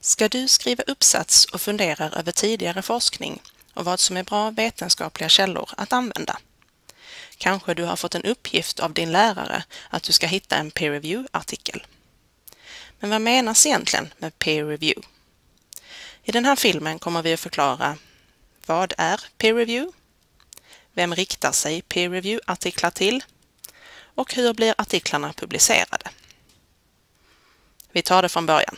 Ska du skriva uppsats och funderar över tidigare forskning och vad som är bra vetenskapliga källor att använda? Kanske du har fått en uppgift av din lärare att du ska hitta en peer review-artikel. Men vad menas egentligen med peer review? I den här filmen kommer vi att förklara vad är peer review? Vem riktar sig peer review-artiklar till? Och hur blir artiklarna publicerade? Vi tar det från början.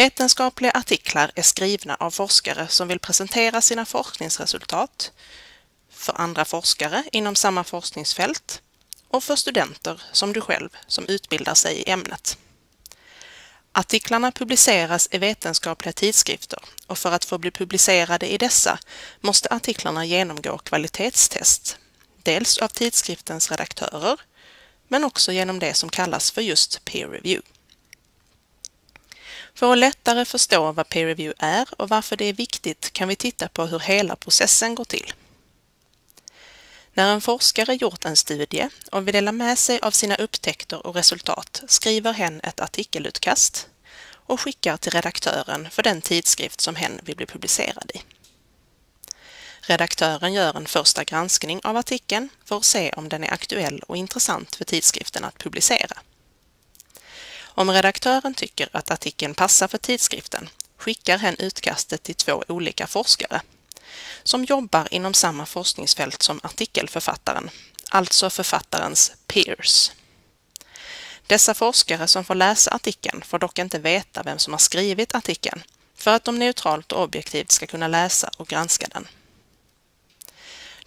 Vetenskapliga artiklar är skrivna av forskare som vill presentera sina forskningsresultat för andra forskare inom samma forskningsfält och för studenter som du själv som utbildar sig i ämnet. Artiklarna publiceras i vetenskapliga tidskrifter och för att få bli publicerade i dessa måste artiklarna genomgå kvalitetstest, dels av tidskriftens redaktörer, men också genom det som kallas för just peer review. För att lättare förstå vad peer review är och varför det är viktigt kan vi titta på hur hela processen går till. När en forskare gjort en studie och vill dela med sig av sina upptäckter och resultat skriver hen ett artikelutkast och skickar till redaktören för den tidskrift som hen vill bli publicerad i. Redaktören gör en första granskning av artikeln för att se om den är aktuell och intressant för tidskriften att publicera. Om redaktören tycker att artikeln passar för tidskriften skickar hen utkastet till två olika forskare som jobbar inom samma forskningsfält som artikelförfattaren, alltså författarens peers. Dessa forskare som får läsa artikeln får dock inte veta vem som har skrivit artikeln för att de neutralt och objektivt ska kunna läsa och granska den.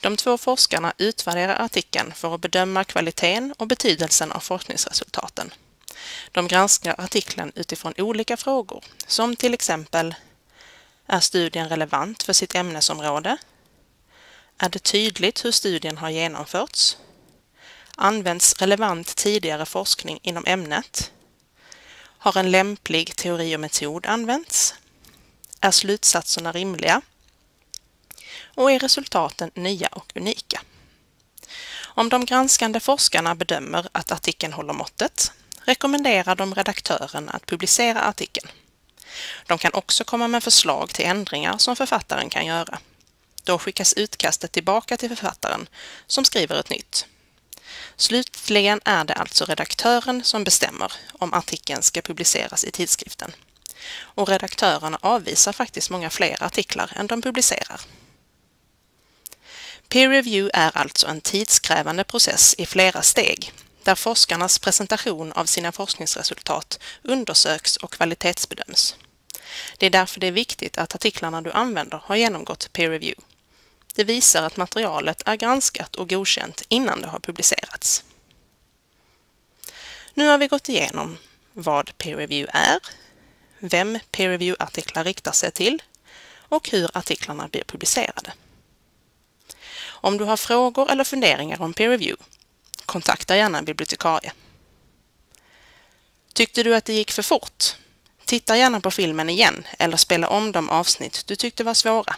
De två forskarna utvärderar artikeln för att bedöma kvaliteten och betydelsen av forskningsresultaten. De granskar artikeln utifrån olika frågor, som till exempel är studien relevant för sitt ämnesområde? Är det tydligt hur studien har genomförts? Används relevant tidigare forskning inom ämnet? Har en lämplig teori och metod använts? Är slutsatserna rimliga? Och är resultaten nya och unika? Om de granskande forskarna bedömer att artikeln håller måttet rekommenderar de redaktören att publicera artikeln. De kan också komma med förslag till ändringar som författaren kan göra. Då skickas utkastet tillbaka till författaren som skriver ett nytt. Slutligen är det alltså redaktören som bestämmer om artikeln ska publiceras i tidskriften. Och redaktörerna avvisar faktiskt många fler artiklar än de publicerar. Peer review är alltså en tidskrävande process i flera steg där forskarnas presentation av sina forskningsresultat undersöks och kvalitetsbedöms. Det är därför det är viktigt att artiklarna du använder har genomgått peer review. Det visar att materialet är granskat och godkänt innan det har publicerats. Nu har vi gått igenom vad peer review är, vem peer review-artiklar riktar sig till och hur artiklarna blir publicerade. Om du har frågor eller funderingar om peer review, kontakta gärna en bibliotekarie. Tyckte du att det gick för fort? Titta gärna på filmen igen eller spela om de avsnitt du tyckte var svåra.